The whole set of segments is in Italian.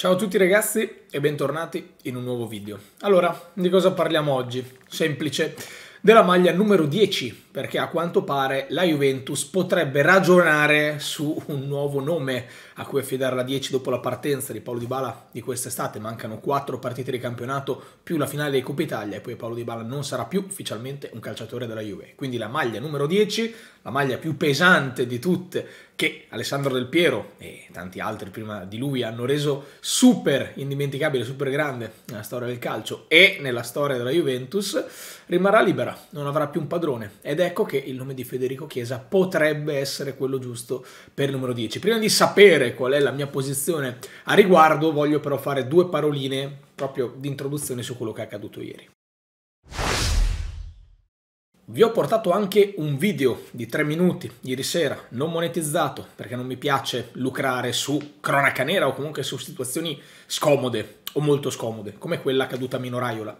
Ciao a tutti ragazzi e bentornati in un nuovo video. Allora, di cosa parliamo oggi? Semplice, della maglia numero 10, perché a quanto pare la Juventus potrebbe ragionare su un nuovo nome a cui affidare la 10 dopo la partenza di Paolo Dybala di quest'estate. Mancano 4 partite di campionato più la finale dei Coppa Italia e poi Paolo Dybala non sarà più ufficialmente un calciatore della Juve. Quindi la maglia numero 10, la maglia più pesante di tutte che Alessandro Del Piero e tanti altri prima di lui hanno reso super indimenticabile, super grande nella storia del calcio e nella storia della Juventus, rimarrà libera, non avrà più un padrone ed ecco che il nome di Federico Chiesa potrebbe essere quello giusto per il numero 10. Prima di sapere qual è la mia posizione a riguardo, voglio però fare due paroline proprio di introduzione su quello che è accaduto ieri. Vi ho portato anche un video di 3 minuti ieri sera, non monetizzato, perché non mi piace lucrare su cronaca nera o comunque su situazioni scomode o molto scomode, come quella accaduta a Mino Raiola.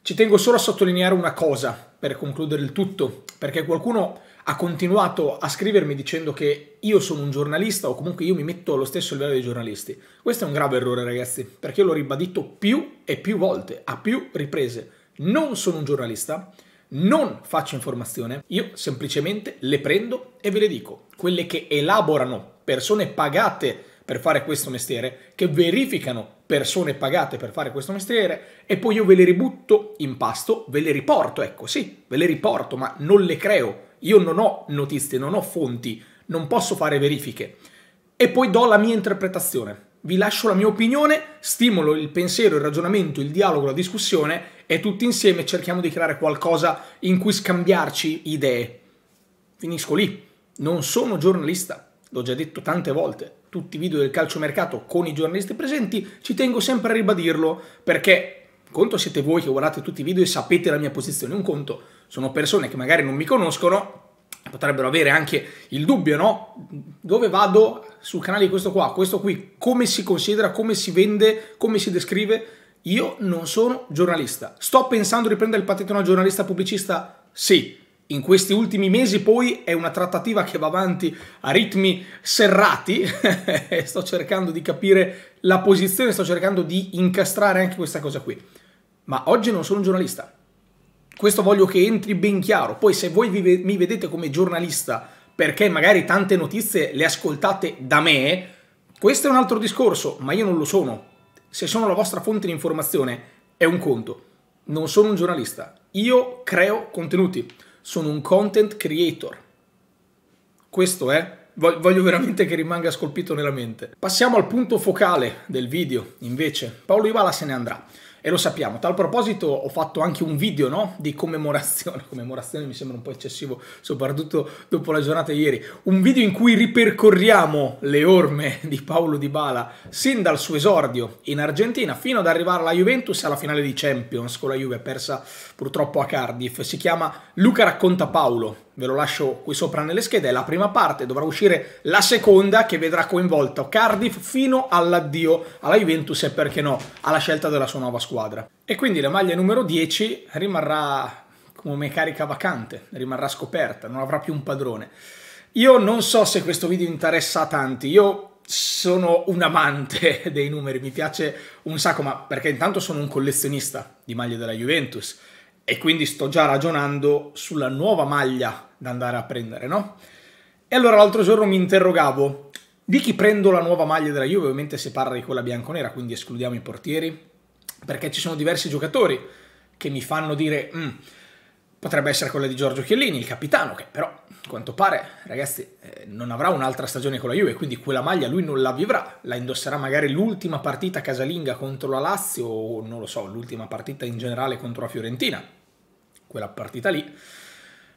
Ci tengo solo a sottolineare una cosa per concludere il tutto, perché qualcuno ha continuato a scrivermi dicendo che io sono un giornalista o comunque io mi metto allo stesso livello dei giornalisti. Questo è un grave errore ragazzi, perché io l'ho ribadito più e più volte, a più riprese. Non sono un giornalista, non faccio informazione, io semplicemente le prendo e ve le dico. Quelle che elaborano persone pagate per fare questo mestiere, che verificano persone pagate per fare questo mestiere e poi io ve le ributto in pasto, ve le riporto, ecco sì, ve le riporto, ma non le creo. Io non ho notizie, non ho fonti, non posso fare verifiche. E poi do la mia interpretazione. Vi lascio la mia opinione, stimolo il pensiero, il ragionamento, il dialogo, la discussione e tutti insieme cerchiamo di creare qualcosa in cui scambiarci idee. Finisco lì. Non sono giornalista, l'ho già detto tante volte. Tutti i video del calciomercato con i giornalisti presenti, ci tengo sempre a ribadirlo perché conto siete voi che guardate tutti i video e sapete la mia posizione, un conto sono persone che magari non mi conoscono potrebbero avere anche il dubbio, no? Dove vado sul canale di questo qua, questo qui, come si considera, come si vende, come si descrive? Io non sono giornalista. Sto pensando di prendere il patente da giornalista pubblicista? Sì. In questi ultimi mesi poi è una trattativa che va avanti a ritmi serrati e sto cercando di capire la posizione, sto cercando di incastrare anche questa cosa qui. Ma oggi non sono un giornalista. Questo voglio che entri ben chiaro. Poi se voi mi vedete come giornalista perché magari tante notizie le ascoltate da me, questo è un altro discorso, ma io non lo sono se sono la vostra fonte di informazione è un conto. Non sono un giornalista. Io creo contenuti. Sono un content creator. Questo è. Voglio veramente che rimanga scolpito nella mente. Passiamo al punto focale del video, invece. Paolo Ivala se ne andrà e lo sappiamo. A tal proposito ho fatto anche un video no? di commemorazione, commemorazione mi sembra un po' eccessivo, soprattutto dopo la giornata di ieri, un video in cui ripercorriamo le orme di Paolo Di Bala sin dal suo esordio in Argentina fino ad arrivare alla Juventus alla finale di Champions con la Juve persa purtroppo a Cardiff. Si chiama Luca racconta Paolo ve lo lascio qui sopra nelle schede, è la prima parte, dovrà uscire la seconda che vedrà coinvolto Cardiff fino all'addio alla Juventus e perché no, alla scelta della sua nuova squadra. E quindi la maglia numero 10 rimarrà come carica vacante, rimarrà scoperta, non avrà più un padrone. Io non so se questo video interessa a tanti, io sono un amante dei numeri, mi piace un sacco, ma perché intanto sono un collezionista di maglie della Juventus e quindi sto già ragionando sulla nuova maglia da andare a prendere, no? E allora l'altro giorno mi interrogavo di chi prendo la nuova maglia della Juve, ovviamente si parla di quella bianconera, quindi escludiamo i portieri, perché ci sono diversi giocatori che mi fanno dire mm, potrebbe essere quella di Giorgio Chiellini, il capitano, che però a quanto pare, ragazzi, eh, non avrà un'altra stagione con la Juve, quindi quella maglia lui non la vivrà, la indosserà magari l'ultima partita casalinga contro la Lazio o non lo so, l'ultima partita in generale contro la Fiorentina quella partita lì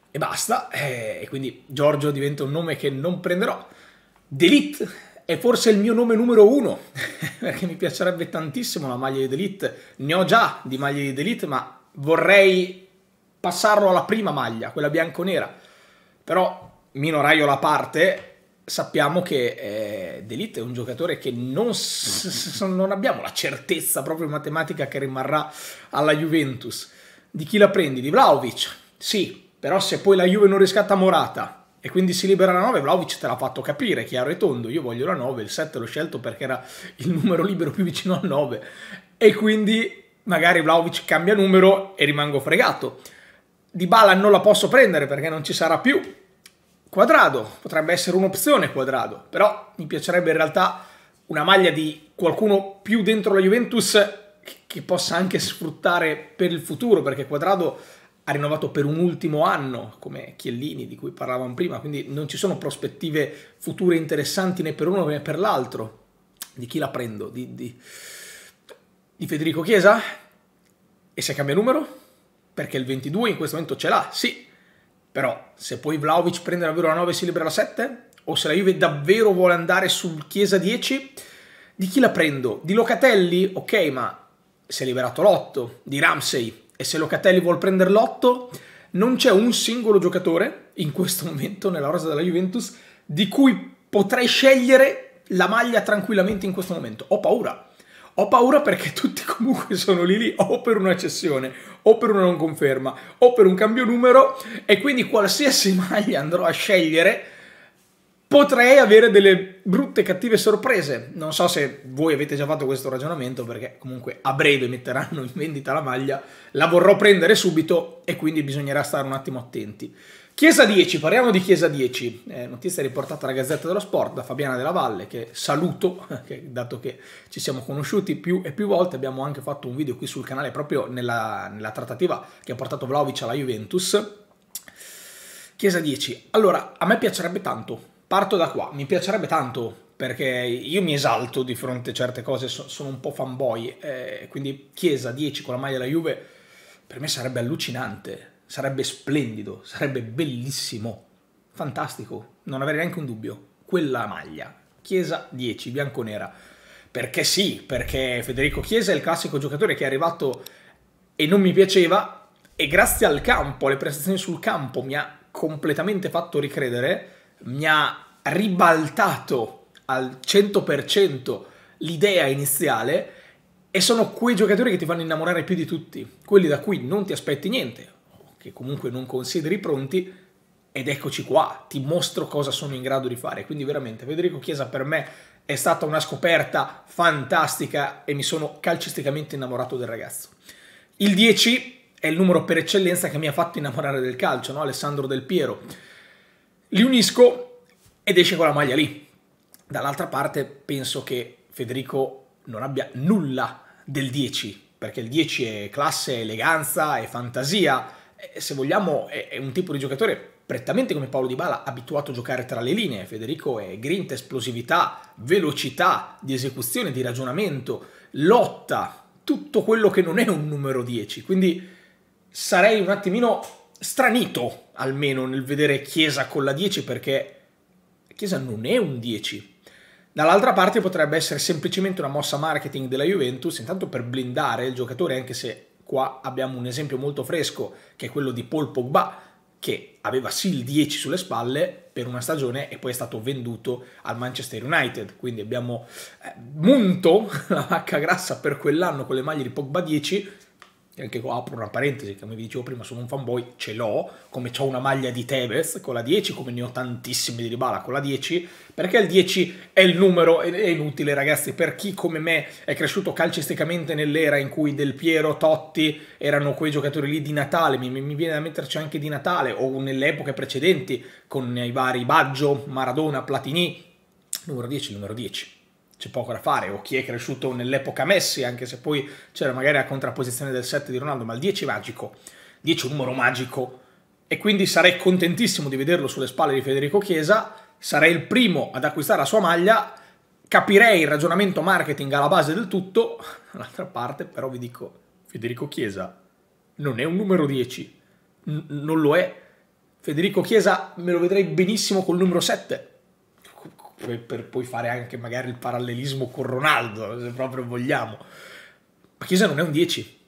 e basta. E quindi Giorgio diventa un nome che non prenderò. Delete è forse il mio nome numero uno, perché mi piacerebbe tantissimo la maglia di Delete. Ne ho già di maglie di Delete, ma vorrei passarlo alla prima maglia, quella bianco-nera. Però, Mino Raiola a parte, sappiamo che eh, Delite è un giocatore che non, non abbiamo la certezza proprio matematica che rimarrà alla Juventus. Di chi la prendi? Di Vlaovic? Sì, però se poi la Juve non riscatta Morata, e quindi si libera la 9, Vlaovic te l'ha fatto capire, chiaro e tondo, io voglio la 9, il 7 l'ho scelto perché era il numero libero più vicino al 9 e quindi magari Vlaovic cambia numero e rimango fregato. Di Bala non la posso prendere perché non ci sarà più. Quadrado, potrebbe essere un'opzione quadrado, però mi piacerebbe in realtà una maglia di qualcuno più dentro la Juventus che possa anche sfruttare per il futuro, perché Quadrado ha rinnovato per un ultimo anno, come Chiellini di cui parlavamo prima, quindi non ci sono prospettive future interessanti né per uno né per l'altro. Di chi la prendo? Di, di, di Federico Chiesa? E se cambia numero? Perché il 22 in questo momento ce l'ha, sì, però se poi Vlaovic prende davvero la 9 e si libera la 7, o se la Juve davvero vuole andare sul Chiesa 10, di chi la prendo? Di Locatelli? Ok, ma si è liberato l'8, di Ramsey, e se Locatelli vuole prendere l'8, non c'è un singolo giocatore in questo momento nella rosa della Juventus di cui potrei scegliere la maglia tranquillamente in questo momento. Ho paura. Ho paura perché tutti comunque sono lì lì o per una cessione o per una non conferma o per un cambio numero e quindi qualsiasi maglia andrò a scegliere potrei avere delle brutte cattive sorprese. Non so se voi avete già fatto questo ragionamento perché comunque a breve metteranno in vendita la maglia, la vorrò prendere subito e quindi bisognerà stare un attimo attenti. Chiesa 10, parliamo di Chiesa 10, eh, notizia riportata dalla Gazzetta dello Sport da Fabiana della Valle che saluto, che, dato che ci siamo conosciuti più e più volte, abbiamo anche fatto un video qui sul canale proprio nella, nella trattativa che ha portato Vlaovic alla Juventus. Chiesa 10, allora a me piacerebbe tanto Parto da qua, mi piacerebbe tanto perché io mi esalto di fronte a certe cose, sono un po' fanboy, eh, quindi Chiesa 10 con la maglia della Juve per me sarebbe allucinante, sarebbe splendido, sarebbe bellissimo, fantastico, non avere neanche un dubbio, quella maglia, Chiesa 10, bianconera, perché sì, perché Federico Chiesa è il classico giocatore che è arrivato e non mi piaceva e grazie al campo, alle prestazioni sul campo mi ha completamente fatto ricredere mi ha ribaltato al 100% l'idea iniziale e sono quei giocatori che ti fanno innamorare più di tutti, quelli da cui non ti aspetti niente, che comunque non consideri pronti ed eccoci qua, ti mostro cosa sono in grado di fare. Quindi veramente Federico Chiesa per me è stata una scoperta fantastica e mi sono calcisticamente innamorato del ragazzo. Il 10 è il numero per eccellenza che mi ha fatto innamorare del calcio, no? Alessandro Del Piero li unisco ed esce con la maglia lì. Dall'altra parte penso che Federico non abbia nulla del 10, perché il 10 è classe, eleganza e fantasia. Se vogliamo è un tipo di giocatore prettamente come Paolo Di Bala, abituato a giocare tra le linee. Federico è grinta, esplosività, velocità di esecuzione, di ragionamento, lotta, tutto quello che non è un numero 10. Quindi sarei un attimino stranito almeno nel vedere Chiesa con la 10 perché Chiesa non è un 10. Dall'altra parte potrebbe essere semplicemente una mossa marketing della Juventus, intanto per blindare il giocatore, anche se qua abbiamo un esempio molto fresco che è quello di Paul Pogba, che aveva sì il 10 sulle spalle per una stagione e poi è stato venduto al Manchester United. Quindi abbiamo eh, munto la vacca grassa per quell'anno con le maglie di Pogba 10 anche qua apro una parentesi, come vi dicevo prima, sono un fanboy, ce l'ho, come ho una maglia di Tevez con la 10, come ne ho tantissime di Dybala con la 10, perché il 10 è il numero, è inutile ragazzi, per chi come me è cresciuto calcisticamente nell'era in cui Del Piero, Totti erano quei giocatori lì di Natale, mi, mi viene da metterci anche di Natale, o nelle epoche precedenti, con i vari Baggio, Maradona, Platini, numero 10, numero 10 c'è poco da fare, o chi è cresciuto nell'epoca Messi, anche se poi c'era magari la contrapposizione del 7 di Ronaldo, ma il 10 è magico, 10 è un numero magico, e quindi sarei contentissimo di vederlo sulle spalle di Federico Chiesa, sarei il primo ad acquistare la sua maglia, capirei il ragionamento marketing alla base del tutto, dall'altra parte però vi dico, Federico Chiesa non è un numero 10, N- non lo è, Federico Chiesa me lo vedrei benissimo col numero 7, per poi fare anche magari il parallelismo con Ronaldo, se proprio vogliamo. Ma Chiesa non è un 10.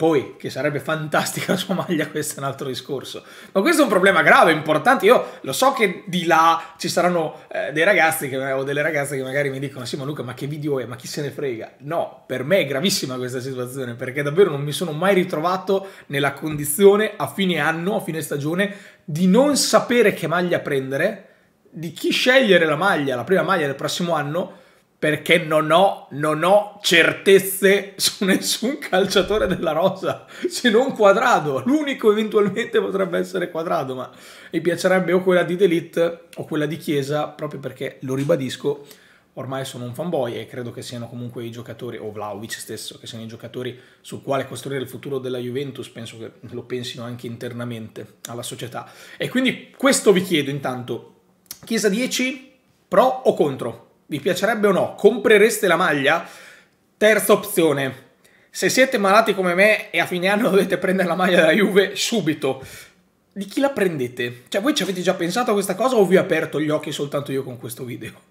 Poi, che sarebbe fantastica la sua maglia, questo è un altro discorso. Ma questo è un problema grave, importante. Io lo so che di là ci saranno eh, dei ragazzi che, o delle ragazze che magari mi dicono: Sì, ma Luca, ma che video è? Ma chi se ne frega? No, per me è gravissima questa situazione perché davvero non mi sono mai ritrovato nella condizione a fine anno, a fine stagione, di non sapere che maglia prendere, di chi scegliere la maglia, la prima maglia del prossimo anno, perché non ho, non ho certezze su nessun calciatore della rosa, se non quadrado. L'unico eventualmente potrebbe essere quadrado, ma mi piacerebbe o quella di Delete o quella di Chiesa, proprio perché, lo ribadisco, ormai sono un fanboy e credo che siano comunque i giocatori, o Vlaovic stesso, che siano i giocatori sul quale costruire il futuro della Juventus, penso che lo pensino anche internamente alla società. E quindi questo vi chiedo intanto, Chiesa 10, pro o contro? Vi piacerebbe o no? Comprereste la maglia? Terza opzione. Se siete malati come me e a fine anno dovete prendere la maglia della Juve subito, di chi la prendete? Cioè voi ci avete già pensato a questa cosa o vi ho aperto gli occhi soltanto io con questo video?